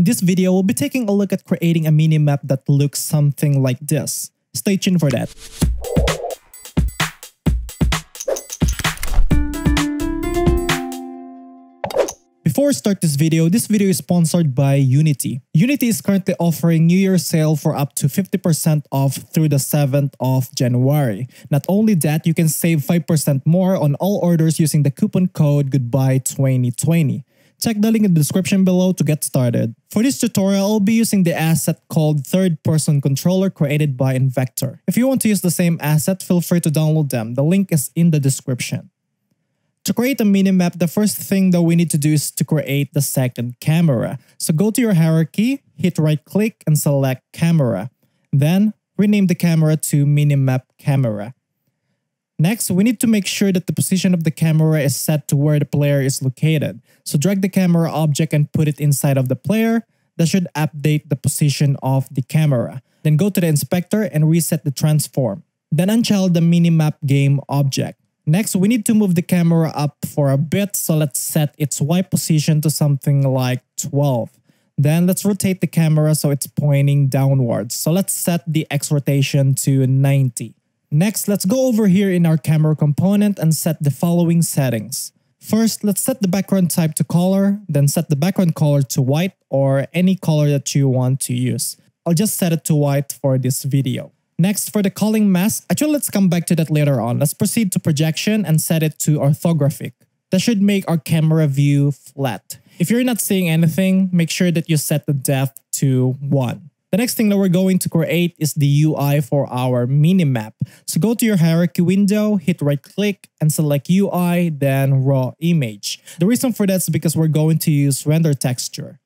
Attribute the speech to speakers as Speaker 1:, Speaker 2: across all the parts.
Speaker 1: In this video, we'll be taking a look at creating a minimap that looks something like this. Stay tuned for that. Before we start this video, this video is sponsored by Unity. Unity is currently offering New Year sale for up to 50% off through the 7th of January. Not only that, you can save 5% more on all orders using the coupon code GOODBYE2020. Check the link in the description below to get started. For this tutorial, I'll be using the asset called Third Person Controller created by Invector. If you want to use the same asset, feel free to download them. The link is in the description. To create a minimap, the first thing that we need to do is to create the second camera. So go to your hierarchy, hit right click and select camera. Then rename the camera to minimap camera. Next, we need to make sure that the position of the camera is set to where the player is located. So drag the camera object and put it inside of the player. That should update the position of the camera. Then go to the inspector and reset the transform. Then unchild the minimap game object. Next, we need to move the camera up for a bit, so let's set its Y position to something like 12. Then let's rotate the camera so it's pointing downwards. So let's set the X rotation to 90. Next, let's go over here in our camera component and set the following settings. First, let's set the background type to color, then set the background color to white or any color that you want to use. I'll just set it to white for this video. Next, for the culling mask, actually let's come back to that later on. Let's proceed to projection and set it to orthographic. That should make our camera view flat. If you're not seeing anything, make sure that you set the depth to 1. The next thing that we're going to create is the UI for our minimap. So go to your hierarchy window, hit right click and select UI, then raw image. The reason for that is because we're going to use render texture.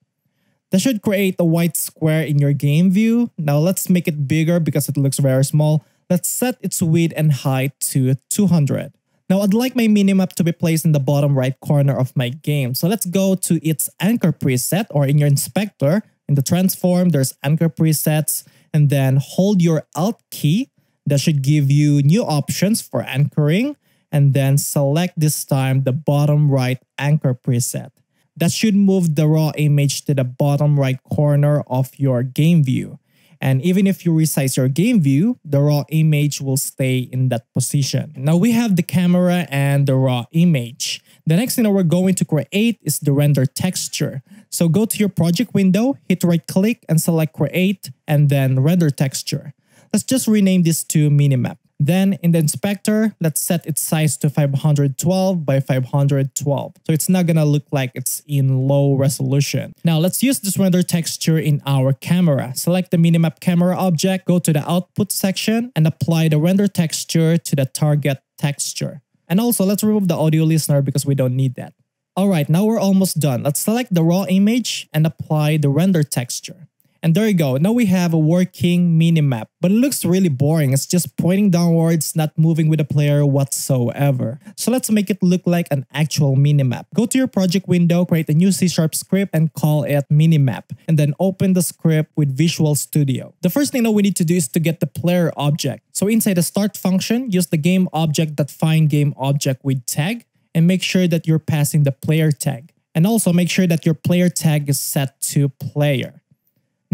Speaker 1: That should create a white square in your game view. Now let's make it bigger because it looks very small. Let's set its width and height to 200. Now I'd like my minimap to be placed in the bottom right corner of my game. So let's go to its anchor preset or in your inspector. In the transform, there's anchor presets and then hold your alt key. That should give you new options for anchoring and then select this time the bottom right anchor preset that should move the raw image to the bottom right corner of your game view. And even if you resize your game view, the raw image will stay in that position. Now we have the camera and the raw image. The next thing that we're going to create is the render texture. So go to your project window, hit right click and select create and then render texture. Let's just rename this to minimap. Then in the inspector, let's set its size to 512 by 512. So it's not gonna look like it's in low resolution. Now let's use this render texture in our camera. Select the minimap camera object, go to the output section and apply the render texture to the target texture. And also let's remove the audio listener because we don't need that. Alright, now we're almost done. Let's select the raw image and apply the render texture. And there you go. Now we have a working minimap, but it looks really boring. It's just pointing downwards, not moving with the player whatsoever. So let's make it look like an actual minimap. Go to your project window, create a new C-sharp script and call it minimap. And then open the script with Visual Studio. The first thing that we need to do is to get the player object. So inside the start function, use the game object that find game object with tag and make sure that you're passing the player tag. And also make sure that your player tag is set to player.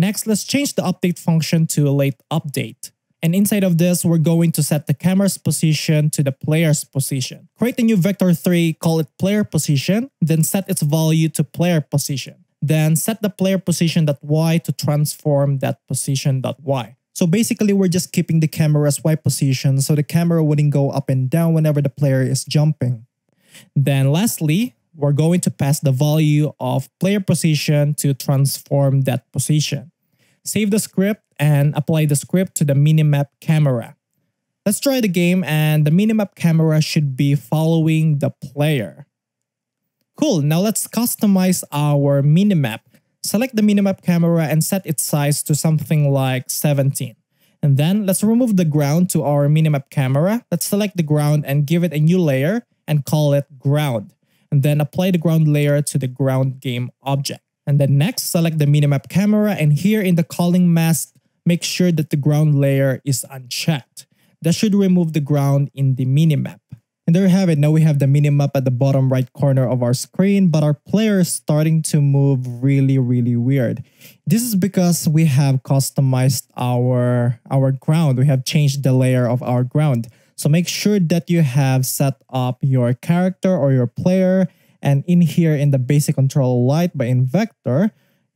Speaker 1: Next, let's change the update function to a late update. And inside of this, we're going to set the camera's position to the player's position. Create a new vector 3, call it player position, then set its value to player position. Then set the player position that y to transform that position y. So basically, we're just keeping the camera's y position so the camera wouldn't go up and down whenever the player is jumping. Then lastly, we're going to pass the value of player position to transform that position. Save the script and apply the script to the minimap camera. Let's try the game and the minimap camera should be following the player. Cool, now let's customize our minimap. Select the minimap camera and set its size to something like 17. And then let's remove the ground to our minimap camera. Let's select the ground and give it a new layer and call it ground and then apply the ground layer to the ground game object. And then next, select the minimap camera and here in the culling mask, make sure that the ground layer is unchecked. That should remove the ground in the minimap. And there you have it. Now we have the minimap at the bottom right corner of our screen, but our player is starting to move really, really weird. This is because we have customized our, our ground. We have changed the layer of our ground. So make sure that you have set up your character or your player. And in here in the basic control light by Invector,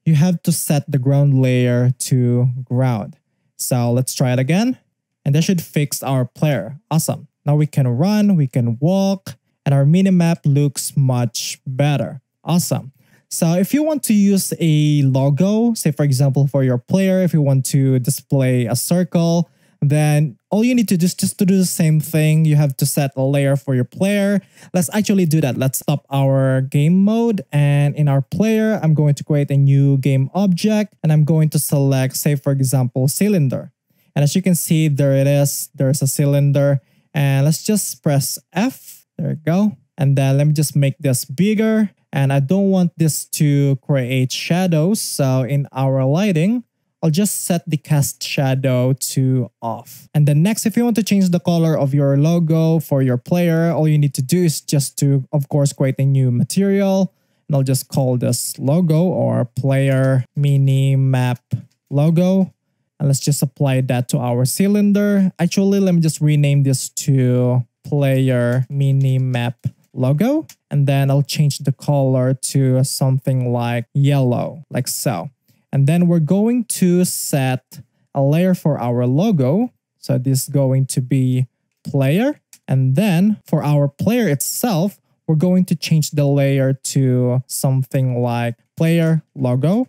Speaker 1: you have to set the ground layer to ground. So let's try it again. And that should fix our player. Awesome. Now we can run, we can walk, and our minimap looks much better. Awesome. So if you want to use a logo, say for example for your player, if you want to display a circle, then all you need to do is just to do the same thing. You have to set a layer for your player. Let's actually do that. Let's stop our game mode and in our player, I'm going to create a new game object and I'm going to select, say for example, cylinder. And as you can see, there it is. There's a cylinder and let's just press F. There we go. And then let me just make this bigger. And I don't want this to create shadows. So in our lighting, I'll just set the cast shadow to off. And then next, if you want to change the color of your logo for your player, all you need to do is just to, of course, create a new material. And I'll just call this logo or player mini map logo. And let's just apply that to our cylinder. Actually, let me just rename this to player mini map logo. And then I'll change the color to something like yellow, like so. And then we're going to set a layer for our logo. So this is going to be player. And then for our player itself, we're going to change the layer to something like player logo.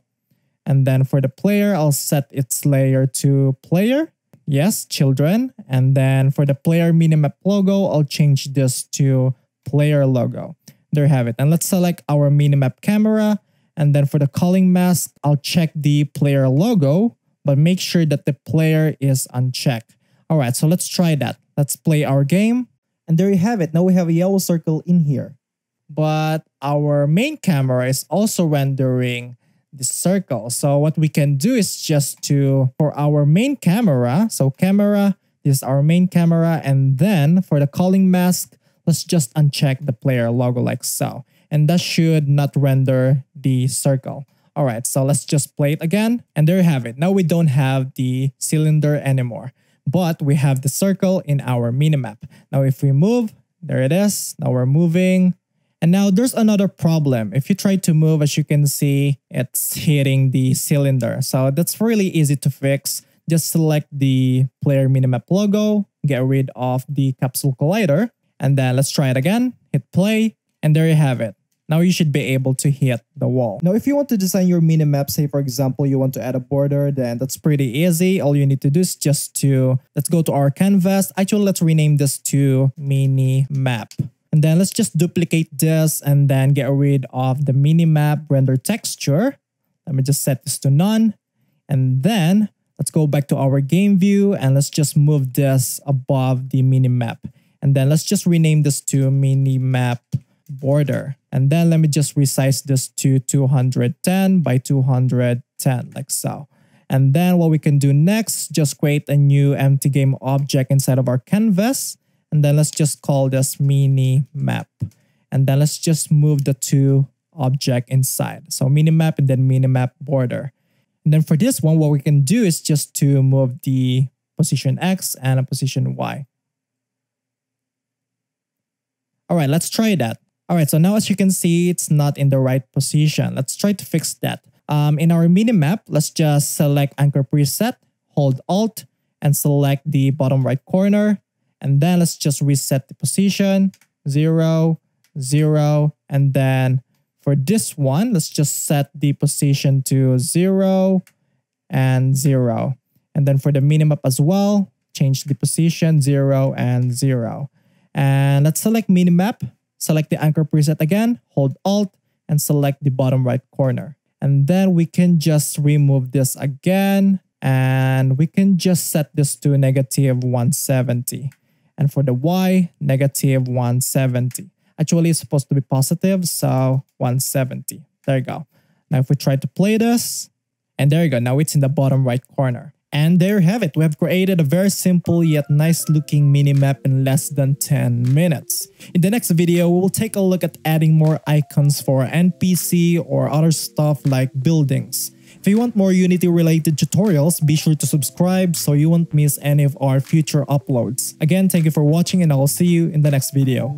Speaker 1: And then for the player, I'll set its layer to player. Yes, children. And then for the player minimap logo, I'll change this to player logo. There have it. And let's select our minimap camera. And then for the culling mask, I'll check the player logo, but make sure that the player is unchecked. All right, so let's try that. Let's play our game. And there you have it. Now we have a yellow circle in here. But our main camera is also rendering this circle. So what we can do is just to, for our main camera, so camera, this is our main camera. And then for the culling mask, let's just uncheck the player logo like so. And that should not render the circle. All right, so let's just play it again. And there you have it. Now we don't have the cylinder anymore, but we have the circle in our minimap. Now if we move, there it is. Now we're moving. And now there's another problem. If you try to move, as you can see, it's hitting the cylinder. So that's really easy to fix. Just select the player minimap logo, get rid of the capsule collider, and then let's try it again. Hit play, and there you have it. Now you should be able to hit the wall. Now, if you want to design your minimap, say for example, you want to add a border, then that's pretty easy. All you need to do is just to, let's go to our canvas. Actually, let's rename this to mini map. And then let's just duplicate this and then get rid of the minimap render texture. Let me just set this to none. And then let's go back to our game view and let's just move this above the minimap. And then let's just rename this to minimap border. And then let me just resize this to 210 by 210 like so. And then what we can do next, just create a new empty game object inside of our canvas. And then let's just call this mini map. And then let's just move the two object inside. So mini map and then mini map border. And then for this one, what we can do is just to move the position X and a position Y. All right, let's try that. All right, so now as you can see, it's not in the right position. Let's try to fix that. Um, in our minimap, let's just select anchor preset, hold alt, and select the bottom right corner. And then let's just reset the position, zero, zero. And then for this one, let's just set the position to zero and zero. And then for the minimap as well, change the position zero and zero. And let's select minimap, select the anchor preset again, hold alt, and select the bottom right corner. And then we can just remove this again, and we can just set this to negative 170 and for the y, negative 170. Actually, it's supposed to be positive, so 170. There you go. Now if we try to play this, and there you go, now it's in the bottom right corner. And there you have it, we have created a very simple yet nice looking minimap in less than 10 minutes. In the next video, we will take a look at adding more icons for NPC or other stuff like buildings. If you want more Unity related tutorials, be sure to subscribe so you won't miss any of our future uploads. Again, thank you for watching and I will see you in the next video.